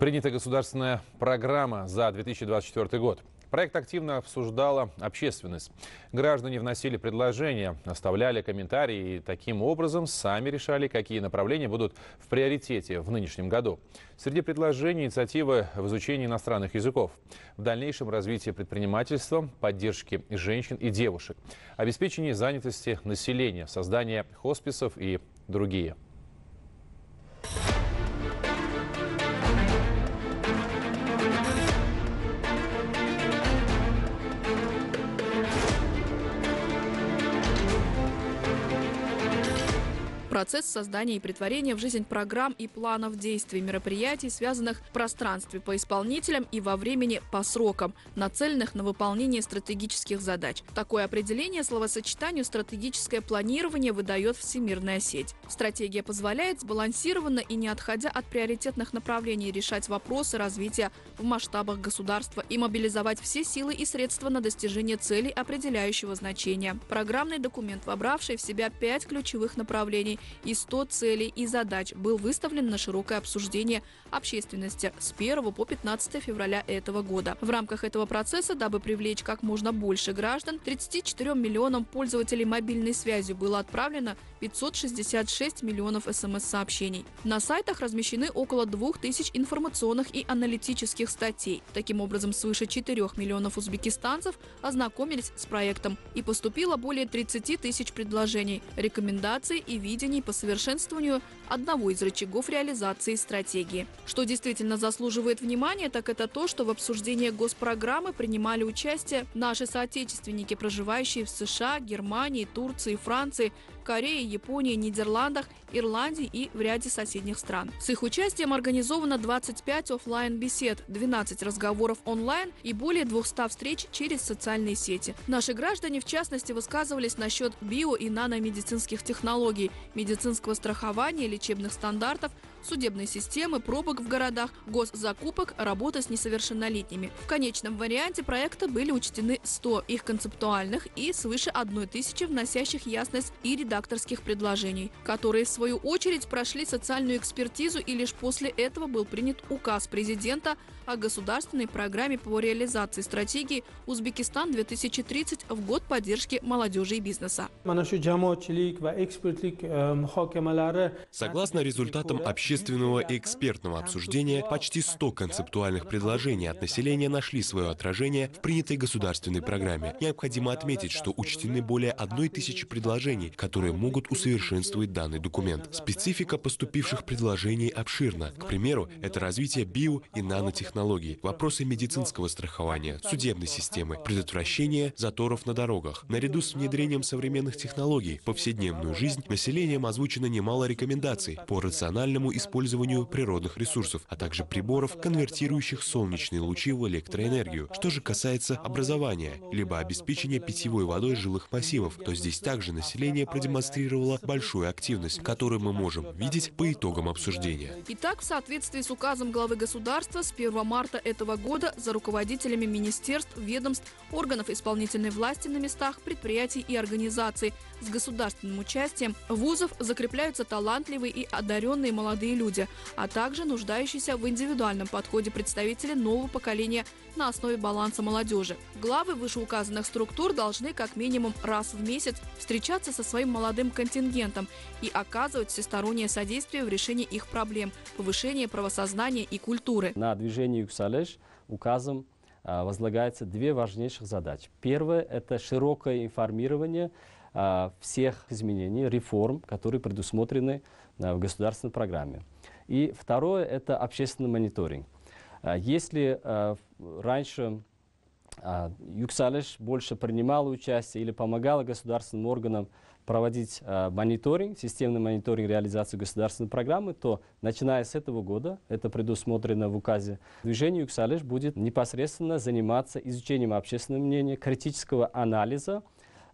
Принята государственная программа за 2024 год. Проект активно обсуждала общественность. Граждане вносили предложения, оставляли комментарии и таким образом сами решали, какие направления будут в приоритете в нынешнем году. Среди предложений инициативы в изучении иностранных языков, в дальнейшем развитии предпринимательства, поддержки женщин и девушек, обеспечение занятости населения, создание хосписов и другие. Процесс создания и притворения в жизнь программ и планов действий мероприятий, связанных в пространстве по исполнителям и во времени по срокам, нацеленных на выполнение стратегических задач. Такое определение словосочетанию «стратегическое планирование» выдает Всемирная сеть. Стратегия позволяет сбалансированно и не отходя от приоритетных направлений решать вопросы развития в масштабах государства и мобилизовать все силы и средства на достижение целей определяющего значения. Программный документ, вобравший в себя пять ключевых направлений, и 100 целей и задач был выставлен на широкое обсуждение общественности с 1 по 15 февраля этого года. В рамках этого процесса, дабы привлечь как можно больше граждан, 34 миллионам пользователей мобильной связи было отправлено 566 миллионов смс-сообщений. На сайтах размещены около 2000 информационных и аналитических статей. Таким образом, свыше 4 миллионов узбекистанцев ознакомились с проектом и поступило более 30 тысяч предложений, рекомендаций и видений предложений по совершенствованию одного из рычагов реализации стратегии. Что действительно заслуживает внимания, так это то, что в обсуждении госпрограммы принимали участие наши соотечественники, проживающие в США, Германии, Турции, Франции, Корее, Японии, Нидерландах, Ирландии и в ряде соседних стран. С их участием организовано 25 офлайн бесед 12 разговоров онлайн и более 200 встреч через социальные сети. Наши граждане, в частности, высказывались насчет био- и наномедицинских технологий, медицинского страхования, лечебных стандартов, судебной системы, пробок в городах, госзакупок, работы с несовершеннолетними. В конечном варианте проекта были учтены 100 их концептуальных и свыше 1 тысячи вносящих ясность и редакторских предложений, которые в свою очередь прошли социальную экспертизу и лишь после этого был принят указ президента о государственной программе по реализации стратегии «Узбекистан-2030» в год поддержки молодежи и бизнеса. Согласно результатам общественного и экспертного обсуждения, почти 100 концептуальных предложений от населения нашли свое отражение в принятой государственной программе. Необходимо отметить, что учтены более одной тысячи предложений, которые могут усовершенствовать данный документ. Специфика поступивших предложений обширна. К примеру, это развитие био- и нанотехнологий, вопросы медицинского страхования, судебной системы, предотвращение заторов на дорогах. Наряду с внедрением современных технологий в повседневную жизнь населением озвучено немало рекомендаций по рациональному использованию природных ресурсов, а также приборов, конвертирующих солнечные лучи в электроэнергию. Что же касается образования, либо обеспечения питьевой водой жилых массивов, то здесь также население продемонстрировало большую активность, которую мы можем видеть по итогам обсуждения. Итак, в соответствии с указом главы государства с 1 марта этого года за руководителями министерств, ведомств, органов исполнительной власти на местах, предприятий и организаций с государственным участием вузов закрепляются талантливые и одаренные молодые люди, а также нуждающиеся в индивидуальном подходе представители нового поколения на основе баланса молодежи. Главы вышеуказанных структур должны как минимум раз в месяц встречаться со своим молодым контингентом и оказывать всестороннее содействие в решении их проблем, повышении правосознания и культуры. На движение «Юксалеш» указом а, возлагается две важнейших задачи. Первое – это широкое информирование а, всех изменений, реформ, которые предусмотрены в государственной программе. И второе – это общественный мониторинг. А, если раньше Юксалеш больше принимал участие или помогал государственным органам проводить мониторинг, системный мониторинг реализации государственной программы, то начиная с этого года, это предусмотрено в указе, движение Юксалеш будет непосредственно заниматься изучением общественного мнения, критического анализа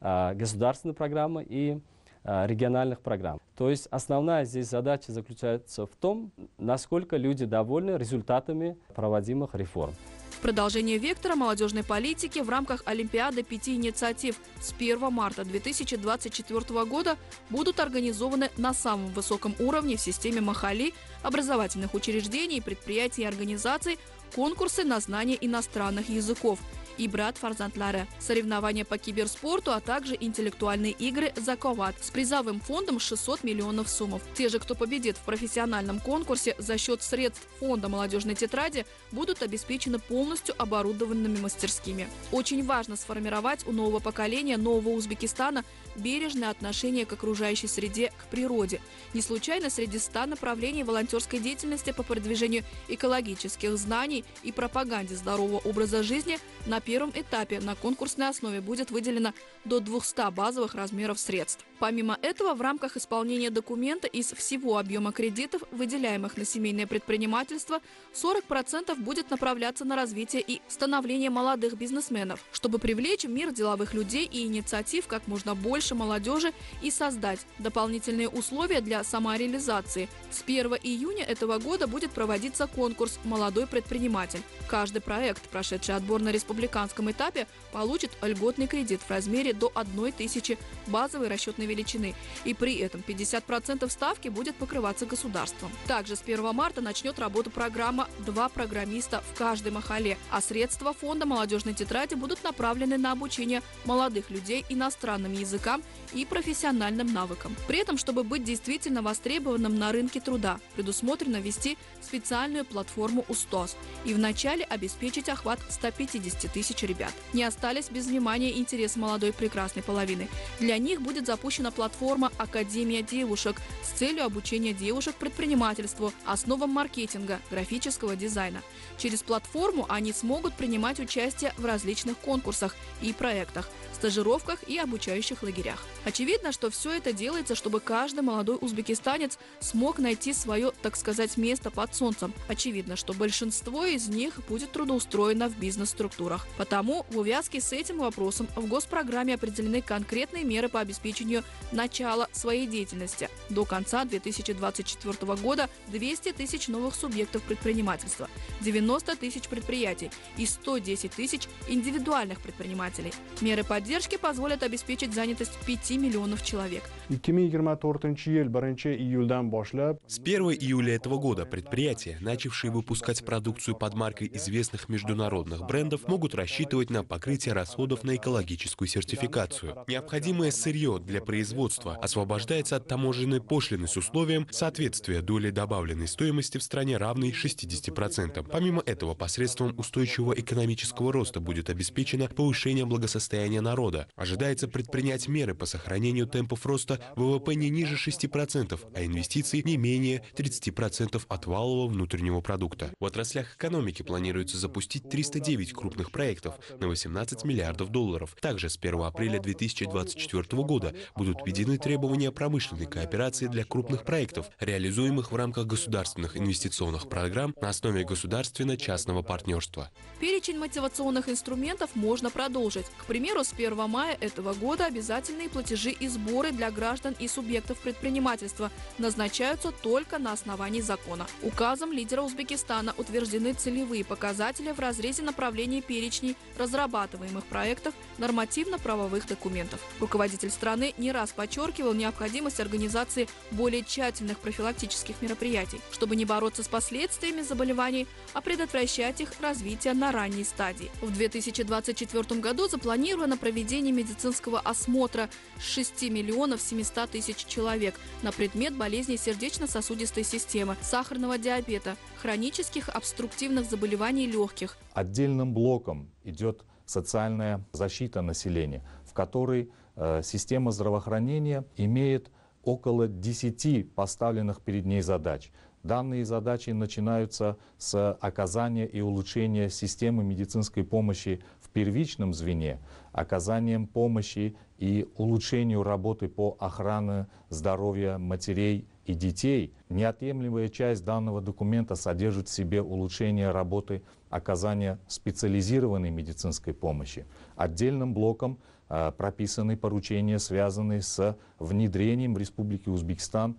государственной программы и региональных программ. То есть основная здесь задача заключается в том, насколько люди довольны результатами проводимых реформ. Продолжение вектора молодежной политики в рамках Олимпиады пяти инициатив с 1 марта 2024 года будут организованы на самом высоком уровне в системе Махали, образовательных учреждений, предприятий и организаций конкурсы на знание иностранных языков – и брат Фарзантлара. Соревнования по киберспорту, а также интеллектуальные игры «Заковат» с призовым фондом 600 миллионов суммов. Те же, кто победит в профессиональном конкурсе за счет средств фонда молодежной тетради, будут обеспечены полностью оборудованными мастерскими. Очень важно сформировать у нового поколения нового Узбекистана бережное отношение к окружающей среде, к природе. Не случайно среди 100 направлений волонтерской деятельности по продвижению экологических знаний и пропаганде здорового образа жизни на первом этапе на конкурсной основе будет выделено до 200 базовых размеров средств. Помимо этого, в рамках исполнения документа из всего объема кредитов, выделяемых на семейное предпринимательство, 40% будет направляться на развитие и становление молодых бизнесменов, чтобы привлечь в мир деловых людей и инициатив как можно больше молодежи и создать дополнительные условия для самореализации. С 1 июня этого года будет проводиться конкурс «Молодой предприниматель». Каждый проект, прошедший отбор на республиканском этапе, получит льготный кредит в размере до 1 тысячи базовой расчетной величины, и при этом 50% ставки будет покрываться государством. Также с 1 марта начнет работу программа «Два программиста в каждой махале», а средства фонда молодежной тетради будут направлены на обучение молодых людей иностранным языкам и профессиональным навыкам. При этом, чтобы быть действительно востребованным на рынке труда, предусмотрено ввести специальную платформу УСТОС и вначале обеспечить охват 150 тысяч ребят. Не остались без внимания интерес молодой прекрасной половины. Для них будет запущена платформа «Академия девушек» с целью обучения девушек предпринимательству, основам маркетинга, графического дизайна. Через платформу они смогут принимать участие в различных конкурсах и проектах, стажировках и обучающих лагерях. Очевидно, что все это делается, чтобы каждый молодой узбекистанец смог найти свое, так сказать, место под солнцем. Очевидно, что большинство из них будет трудоустроено в бизнес-структурах. Потому в увязке с этим вопросом в госпрограмме определены конкретные меры по обеспечению начала своей деятельности. До конца 2024 года 200 тысяч новых субъектов предпринимательства, 90 тысяч предприятий и 110 тысяч индивидуальных предпринимателей. Меры поддержки позволят обеспечить занятость 5 миллионов человек. 2024 yil 1 iyuldan boshlab С 1 июля этого года предприятия, начавшие выпускать продукцию под маркой известных международных брендов, могут рассчитывать на покрытие расходов на экологическую сертификацию. Необходимое сырье для производства освобождается от таможенной пошлины с условием соответствия доли добавленной стоимости в стране равной 60%. Помимо этого, посредством устойчивого экономического роста будет обеспечено повышение благосостояния народа. Ожидается предпринять меры по сохранению темпов роста ВВП не ниже 6%, а инвестиций не менее 30% от валового внутреннего продукта. В отраслях экономики планируется запустить 309 крупных проектов на 18 миллиардов долларов. Также с 1 апреля 2024 года будут введены требования промышленной кооперации для крупных проектов, реализуемых в рамках государственных инвестиционных программ на основе государственно-частного партнерства. Перечень мотивационных инструментов можно продолжить. К примеру, с 1 мая этого года обязательные платежи и сборы для граждан и субъектов предпринимательства назначаются только на основании закона. Указом лидера Узбекистана утверждены целевые показатели в разрезе направлений перечней разрабатываемых проектов нормативно-правовых документов. Руководитель страны не раз подчеркивал необходимость организации более тщательных профилактических мероприятий, чтобы не бороться с последствиями заболеваний, а предотвращать их развитие на ранней стадии. В 2024 году запланировано проведение медицинского осмотра 6 миллионов 700 тысяч человек на предмет болезней сердечно-сосудистой системы, сахарного диабета, хронических обструктивных заболеваний легких. Отдельным блоком идет социальная защита населения, в которой э, система здравоохранения имеет около 10 поставленных перед ней задач. Данные задачи начинаются с оказания и улучшения системы медицинской помощи в первичном звене, оказанием помощи и улучшению работы по охране здоровья матерей и детей. Неотъемлемая часть данного документа содержит в себе улучшение работы оказания специализированной медицинской помощи. Отдельным блоком э, прописаны поручения, связанные с внедрением в Республике Узбекистан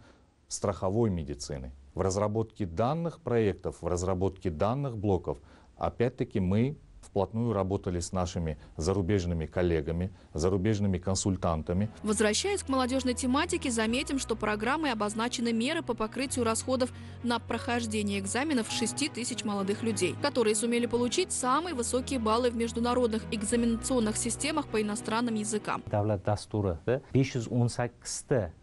страховой медицины. В разработке данных проектов, в разработке данных блоков Опять-таки мы вплотную работали с нашими зарубежными коллегами, зарубежными консультантами. Возвращаясь к молодежной тематике, заметим, что программой обозначены меры по покрытию расходов на прохождение экзаменов 6 тысяч молодых людей, которые сумели получить самые высокие баллы в международных экзаменационных системах по иностранным языкам. davlat dasturida 518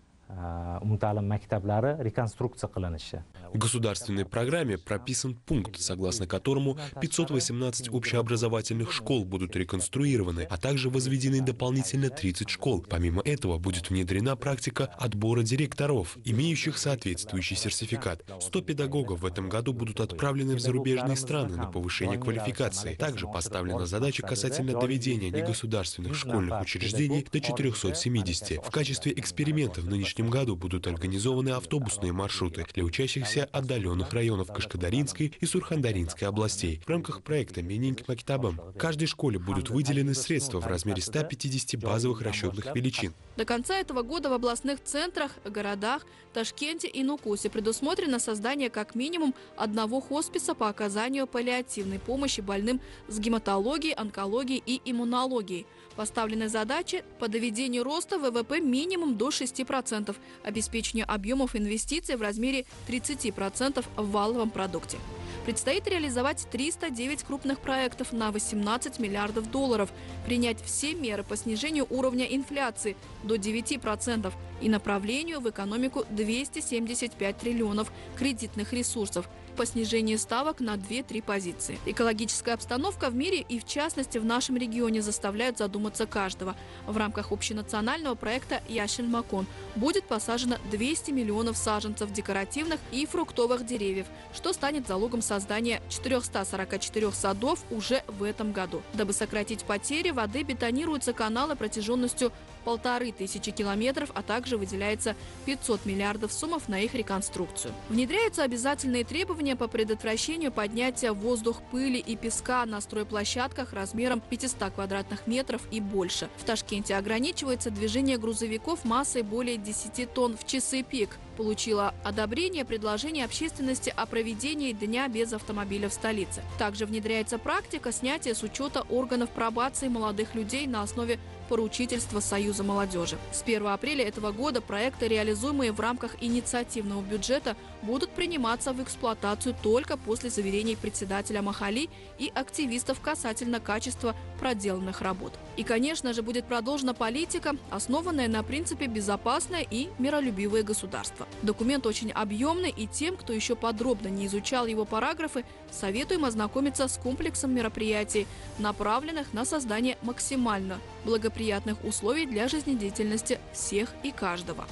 qilinishi В государственной программе прописан пункт, согласно которому 518 общеобразовательных школ будут реконструированы, а также возведены дополнительно 30 школ. Помимо этого будет внедрена практика отбора директоров, имеющих соответствующий сертификат. 100 педагогов в этом году будут отправлены в зарубежные страны на повышение квалификации. Также поставлена задача касательно доведения негосударственных школьных учреждений до 470. В качестве эксперимента в нынешнем году будут организованы автобусные маршруты для учащихся отдаленных районов Кашкадаринской и Сурхандаринской областей. В рамках проекта «Менинг Мактабам» каждой школе будут выделены средства в размере 150 базовых расчетных величин. До конца этого года в областных центрах, городах, Ташкенте и Нукусе предусмотрено создание как минимум одного хосписа по оказанию паллиативной помощи больным с гематологией, онкологией и иммунологией. Поставлены задачи по доведению роста ВВП минимум до 6%, обеспечению объемов инвестиций в размере 30% в валовом продукте. Предстоит реализовать 309 крупных проектов на 18 миллиардов долларов, принять все меры по снижению уровня инфляции до 9% и направлению в экономику 275 триллионов кредитных ресурсов по снижению ставок на 2-3 позиции. Экологическая обстановка в мире и в частности в нашем регионе заставляет задуматься каждого. В рамках общенационального проекта «Яшель Макон» будет посажено 200 миллионов саженцев декоративных и фруктовых деревьев, что станет залогом создания 444 садов уже в этом году. Дабы сократить потери воды, бетонируются каналы протяженностью полторы тысячи километров, а также выделяется 500 миллиардов суммов на их реконструкцию. Внедряются обязательные требования по предотвращению поднятия воздух пыли и песка на стройплощадках размером 500 квадратных метров и больше. В Ташкенте ограничивается движение грузовиков массой более 10 тонн в часы пик. Получила одобрение предложение общественности о проведении дня без автомобиля в столице. Также внедряется практика снятия с учета органов пробации молодых людей на основе поручительства Союза молодежи. С 1 апреля этого года проекты, реализуемые в рамках инициативного бюджета, будут приниматься в эксплуатацию только после заверений председателя Махали и активистов касательно качества проделанных работ. И, конечно же, будет продолжена политика, основанная на принципе «безопасное и миролюбивое государство». Документ очень объемный, и тем, кто еще подробно не изучал его параграфы, советуем ознакомиться с комплексом мероприятий, направленных на создание максимально благоприятных условий для жизнедеятельности всех и каждого.